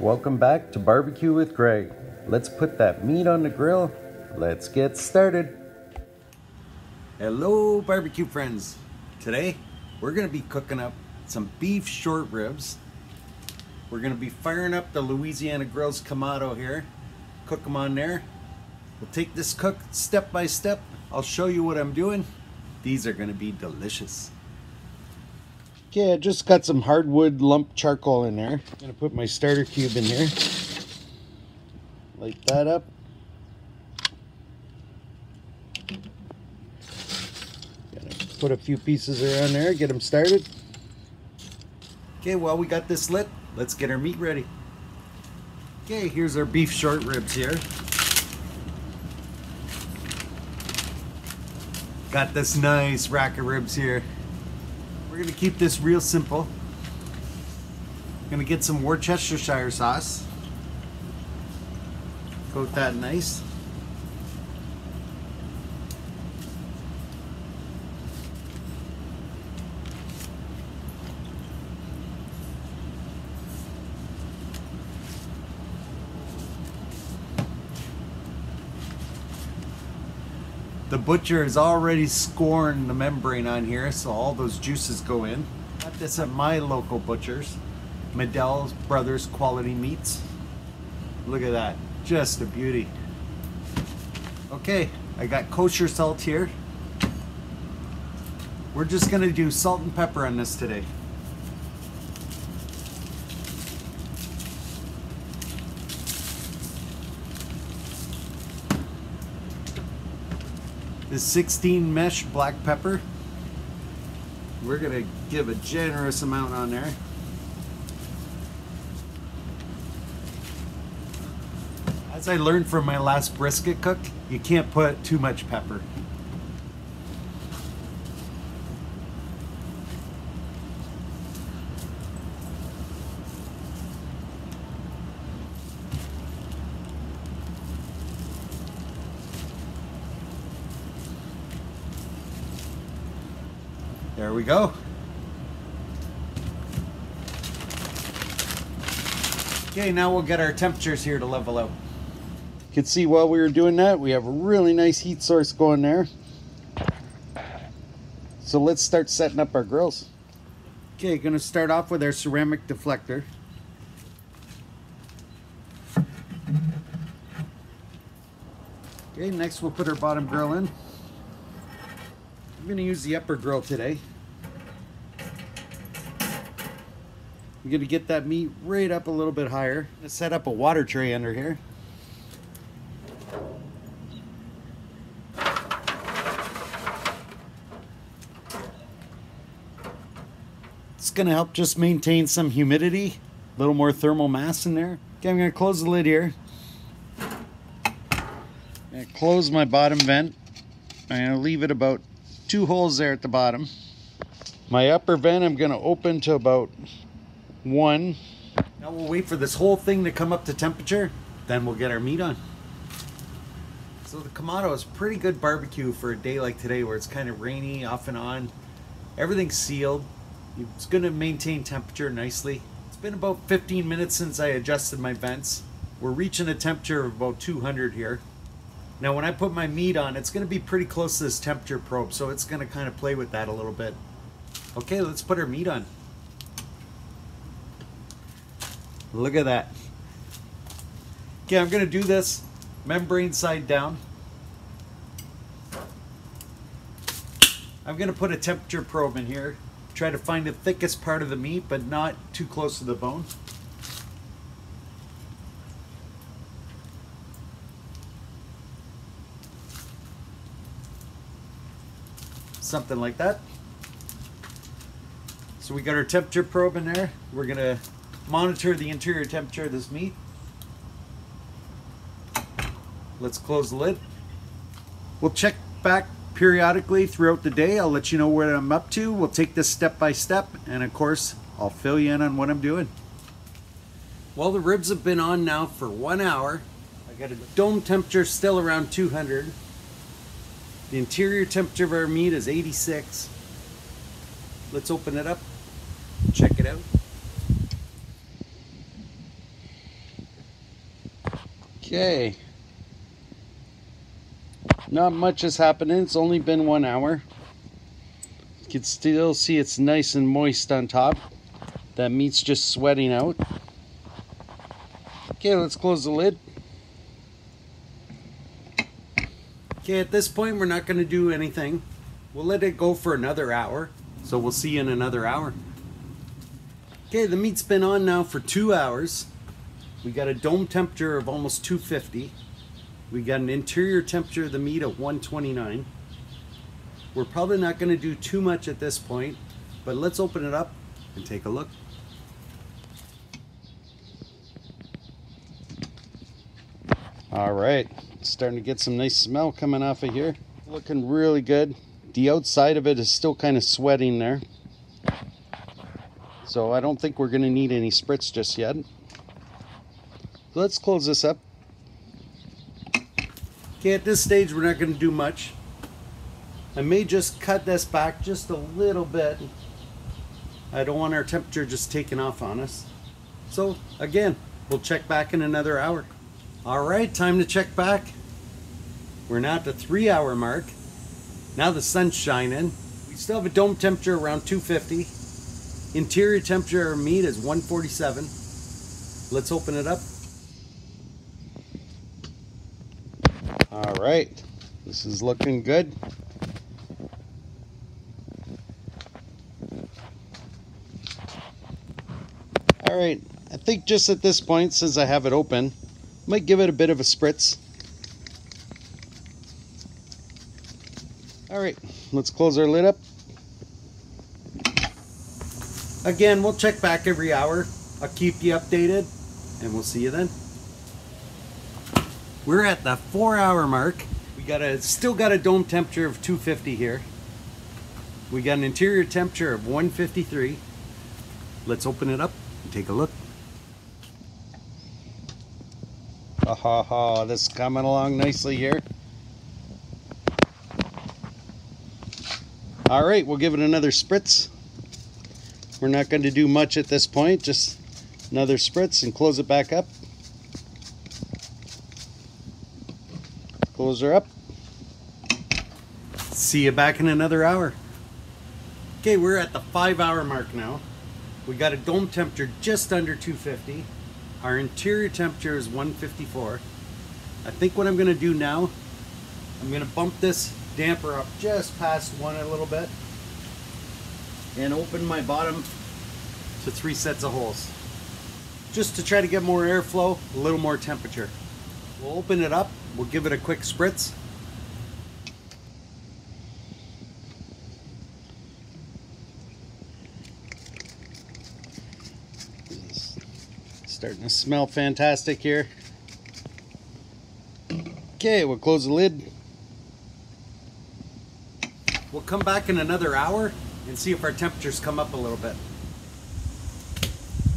Welcome back to Barbecue with Greg. Let's put that meat on the grill. Let's get started. Hello, barbecue friends. Today, we're going to be cooking up some beef short ribs. We're going to be firing up the Louisiana Grills Kamado here. Cook them on there. We'll take this cook step by step. I'll show you what I'm doing. These are going to be delicious. Okay, I just got some hardwood lump charcoal in there. I'm gonna put my starter cube in here. Light that up. Gotta put a few pieces around there, get them started. Okay, well we got this lit, let's get our meat ready. Okay, here's our beef short ribs here. Got this nice rack of ribs here. We're gonna keep this real simple. Gonna get some Worcestershire sauce. Coat that nice. The butcher has already scorned the membrane on here, so all those juices go in. Got this at my local butcher's, Medell's Brothers Quality Meats. Look at that, just a beauty. Okay, I got kosher salt here. We're just gonna do salt and pepper on this today. This 16 mesh black pepper. We're gonna give a generous amount on there. As I learned from my last brisket cook, you can't put too much pepper. There we go. Okay, now we'll get our temperatures here to level out. You can see while we were doing that, we have a really nice heat source going there. So let's start setting up our grills. Okay, gonna start off with our ceramic deflector. Okay, next we'll put our bottom grill in. I'm to use the upper grill today. I'm to get that meat right up a little bit higher. I'm set up a water tray under here. It's to help just maintain some humidity, a little more thermal mass in there. Okay, I'm to close the lid here. close my bottom vent. I'm to leave it about two holes there at the bottom. My upper vent I'm going to open to about one. Now we'll wait for this whole thing to come up to temperature, then we'll get our meat on. So the Kamado is pretty good barbecue for a day like today where it's kind of rainy off and on. Everything's sealed. It's going to maintain temperature nicely. It's been about 15 minutes since I adjusted my vents. We're reaching a temperature of about 200 here. Now when I put my meat on, it's gonna be pretty close to this temperature probe, so it's gonna kind of play with that a little bit. Okay, let's put our meat on. Look at that. Okay, I'm gonna do this membrane side down. I'm gonna put a temperature probe in here. Try to find the thickest part of the meat, but not too close to the bone. Something like that. So we got our temperature probe in there. We're gonna monitor the interior temperature of this meat. Let's close the lid. We'll check back periodically throughout the day. I'll let you know what I'm up to. We'll take this step by step, and of course, I'll fill you in on what I'm doing. Well, the ribs have been on now for one hour. I got a dome temperature still around 200. The interior temperature of our meat is 86. Let's open it up, check it out. Okay. Not much has happened. It's only been one hour. You can still see it's nice and moist on top. That meat's just sweating out. Okay, let's close the lid. Okay, at this point, we're not going to do anything. We'll let it go for another hour. So we'll see you in another hour. Okay, the meat's been on now for two hours. We got a dome temperature of almost 250. We got an interior temperature of the meat at 129. We're probably not going to do too much at this point, but let's open it up and take a look. All right, starting to get some nice smell coming off of here. Looking really good. The outside of it is still kind of sweating there. So I don't think we're going to need any spritz just yet. Let's close this up. Okay, at this stage we're not going to do much. I may just cut this back just a little bit. I don't want our temperature just taking off on us. So again, we'll check back in another hour. All right, time to check back. We're now at the three hour mark. Now the sun's shining. We still have a dome temperature around 250. Interior temperature of meat is 147. Let's open it up. All right, this is looking good. All right, I think just at this point, since I have it open, I might give it a bit of a spritz. All right, let's close our lid up. Again, we'll check back every hour. I'll keep you updated and we'll see you then. We're at the four hour mark. We got a still got a dome temperature of 250 here. We got an interior temperature of 153. Let's open it up and take a look. Ha ha ha, this is coming along nicely here. All right, we'll give it another spritz. We're not going to do much at this point, just another spritz and close it back up. Close her up. See you back in another hour. Okay, we're at the five hour mark now. We got a dome temperature just under 250. Our interior temperature is 154. I think what I'm going to do now, I'm going to bump this damper up just past one a little bit and open my bottom to three sets of holes just to try to get more airflow, a little more temperature. We'll open it up, we'll give it a quick spritz. Starting to smell fantastic here. Okay, we'll close the lid. We'll come back in another hour and see if our temperatures come up a little bit.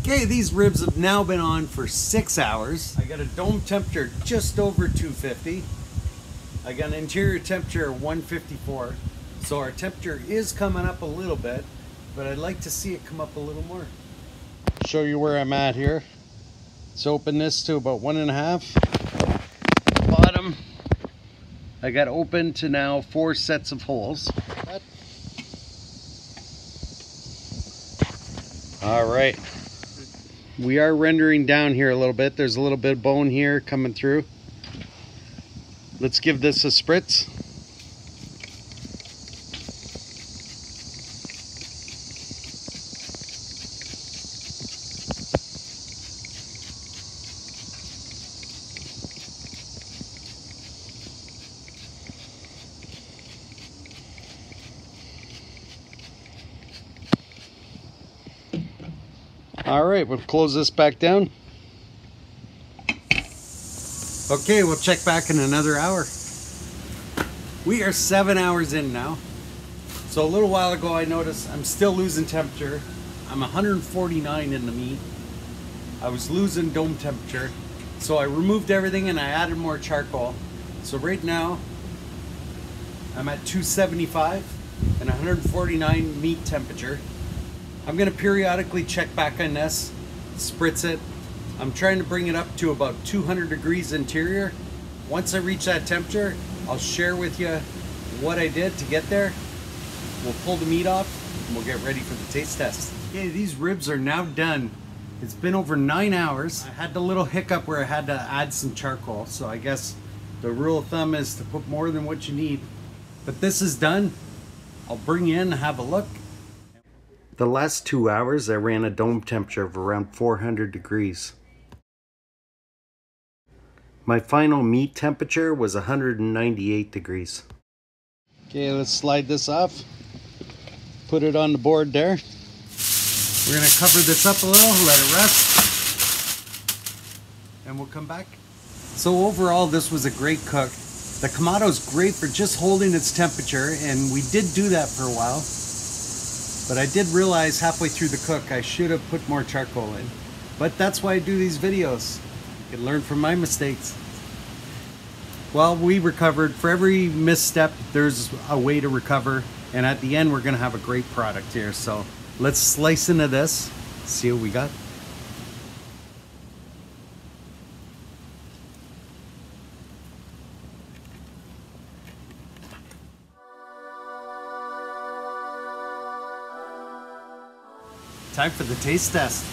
Okay, these ribs have now been on for six hours. I got a dome temperature just over 250. I got an interior temperature of 154. So our temperature is coming up a little bit, but I'd like to see it come up a little more. Show you where I'm at here. Let's open this to about one and a half. I got open to now four sets of holes. All right. We are rendering down here a little bit. There's a little bit of bone here coming through. Let's give this a spritz. All right, we'll close this back down. Okay, we'll check back in another hour. We are seven hours in now. So a little while ago I noticed I'm still losing temperature. I'm 149 in the meat. I was losing dome temperature. So I removed everything and I added more charcoal. So right now I'm at 275 and 149 meat temperature. I'm gonna periodically check back on this, spritz it, I'm trying to bring it up to about 200 degrees interior. Once I reach that temperature, I'll share with you what I did to get there. We'll pull the meat off and we'll get ready for the taste test. Okay, these ribs are now done. It's been over nine hours. I had the little hiccup where I had to add some charcoal. So I guess the rule of thumb is to put more than what you need. But this is done. I'll bring you in and have a look. The last two hours I ran a dome temperature of around 400 degrees. My final meat temperature was 198 degrees. Okay, let's slide this off. Put it on the board there. We're gonna cover this up a little, let it rest, and we'll come back. So overall, this was a great cook. The Kamado is great for just holding its temperature, and we did do that for a while. But I did realize halfway through the cook, I should have put more charcoal in. But that's why I do these videos. You can learn from my mistakes. Well, we recovered. For every misstep, there's a way to recover. And at the end, we're gonna have a great product here. So Let's slice into this, see what we got. Time for the taste test.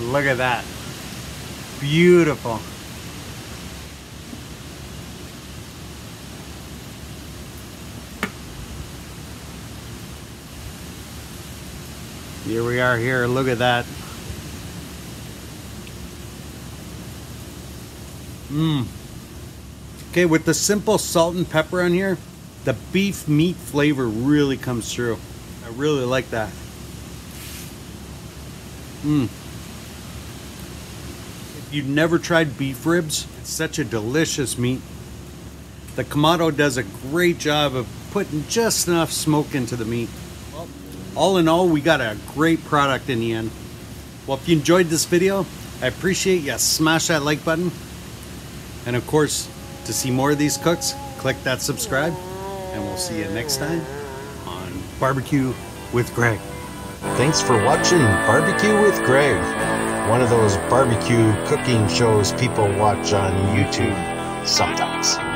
Look at that. Beautiful. Here we are here, look at that. Mmm. Okay, with the simple salt and pepper on here, the beef meat flavor really comes through. I really like that. Mmm you've never tried beef ribs, it's such a delicious meat. The Kamado does a great job of putting just enough smoke into the meat. All in all, we got a great product in the end. Well, if you enjoyed this video, I appreciate you smash that like button. And of course, to see more of these cooks, click that subscribe. And we'll see you next time on Barbecue with Greg. Thanks for watching Barbecue with Greg one of those barbecue cooking shows people watch on YouTube sometimes.